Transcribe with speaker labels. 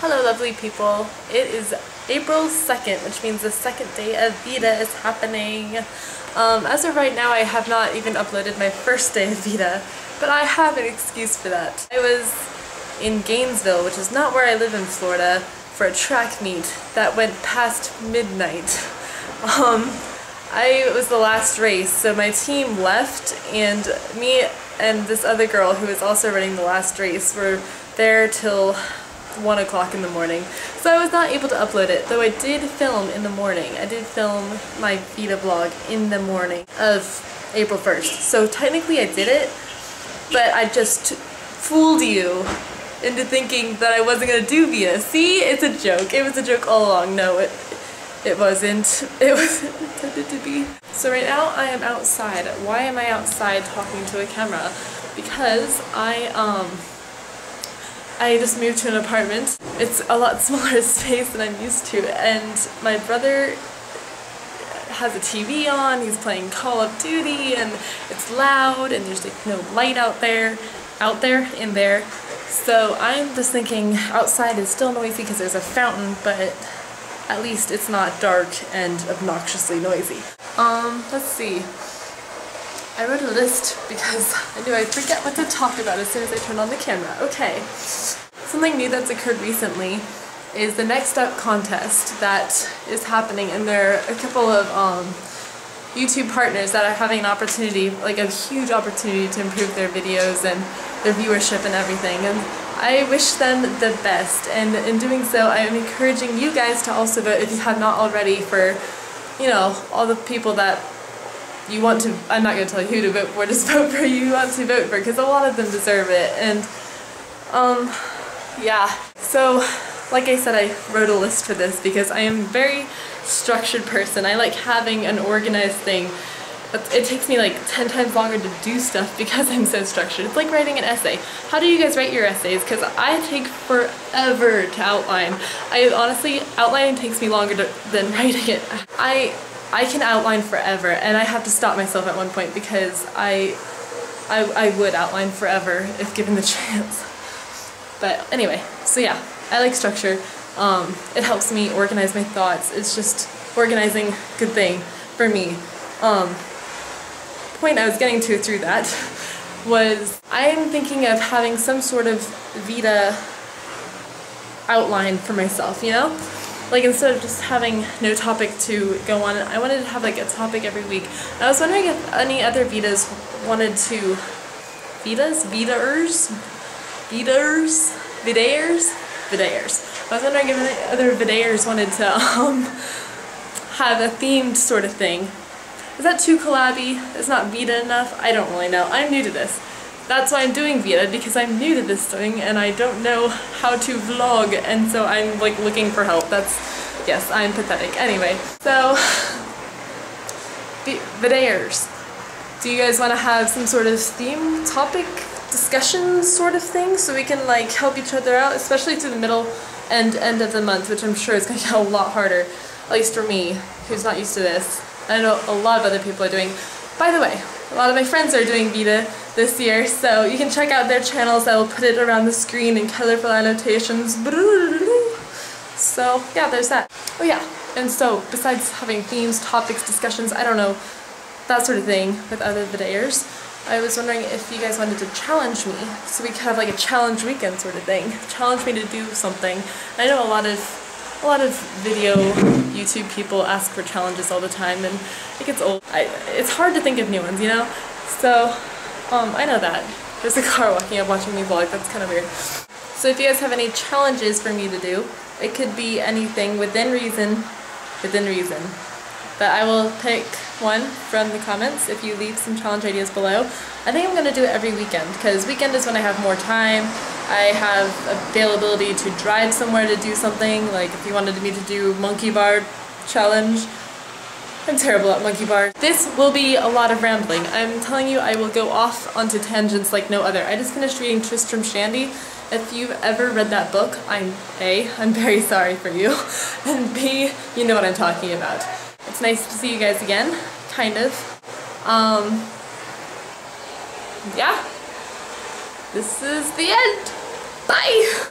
Speaker 1: Hello lovely people. It is April 2nd, which means the second day of VEDA is happening. Um, as of right now, I have not even uploaded my first day of VEDA, but I have an excuse for that. I was in Gainesville, which is not where I live in Florida, for a track meet that went past midnight. Um, I was the last race, so my team left, and me and this other girl who was also running the last race were there till 1 o'clock in the morning. So I was not able to upload it, though I did film in the morning. I did film my VEDA vlog in the morning of April 1st. So technically I did it, but I just fooled you into thinking that I wasn't going to do VEDA. See? It's a joke. It was a joke all along. No, it, it wasn't. It wasn't intended to be. So right now I am outside. Why am I outside talking to a camera? Because I, um, I just moved to an apartment. It's a lot smaller space than I'm used to and my brother has a TV on, he's playing Call of Duty and it's loud and there's like no light out there, out there, in there. So I'm just thinking outside is still noisy because there's a fountain, but at least it's not dark and obnoxiously noisy. Um, let's see. I wrote a list because I knew I'd forget what to talk about as soon as I turned on the camera. Okay. Something new that's occurred recently is the NextUp contest that is happening and there are a couple of um, YouTube partners that are having an opportunity, like a huge opportunity to improve their videos and their viewership and everything. And I wish them the best and in doing so I am encouraging you guys to also vote if you have not already for, you know, all the people that you want to, I'm not going to tell you who to vote for, just vote for you want to vote for, because a lot of them deserve it, and, um, yeah. So, like I said, I wrote a list for this because I am very structured person. I like having an organized thing. It takes me like 10 times longer to do stuff because I'm so structured. It's like writing an essay. How do you guys write your essays? Because I take forever to outline. I honestly, outlining takes me longer to, than writing it. I I can outline forever and I have to stop myself at one point because I, I, I would outline forever if given the chance. But anyway, so yeah, I like structure. Um, it helps me organize my thoughts. It's just organizing good thing for me. Um, point I was getting to through that was I'm thinking of having some sort of VEDA outline for myself, you know? like instead of just having no topic to go on, I wanted to have like a topic every week. And I was wondering if any other VEDAs wanted to VEDAs? Vitars? Vitars? VEDAers? VEDAers. I was wondering if any other VEDAers wanted to um, have a themed sort of thing. Is that too collabby? It's not VEDA enough? I don't really know. I'm new to this. That's why I'm doing VEDA, because I'm new to this thing and I don't know how to vlog and so I'm like looking for help. That's, yes, I'm pathetic. Anyway, so, VEDAers. Do you guys want to have some sort of theme, topic, discussion sort of thing so we can like help each other out, especially to the middle and end of the month, which I'm sure is going to get a lot harder, at least for me, who's not used to this. I know a lot of other people are doing. By the way, a lot of my friends are doing VEDA this year, so you can check out their channels. I will put it around the screen in colorful annotations. So yeah, there's that. Oh yeah, and so besides having themes, topics, discussions, I don't know, that sort of thing with other videos, I was wondering if you guys wanted to challenge me, so we could have like a challenge weekend sort of thing. Challenge me to do something. I know a lot of a lot of video YouTube people ask for challenges all the time and it gets old. I, it's hard to think of new ones, you know? So, um, I know that. There's a car walking up watching me vlog, that's kind of weird. So if you guys have any challenges for me to do, it could be anything within reason, within reason. But I will pick one from the comments if you leave some challenge ideas below. I think I'm going to do it every weekend because weekend is when I have more time. I have availability to drive somewhere to do something, like if you wanted me to do monkey bar challenge. I'm terrible at monkey bar. This will be a lot of rambling. I'm telling you I will go off onto tangents like no other. I just finished reading Tristram Shandy. If you've ever read that book, I'm A, I'm very sorry for you, and B, you know what I'm talking about. It's nice to see you guys again, kind of. Um, yeah. This is the end. Bye!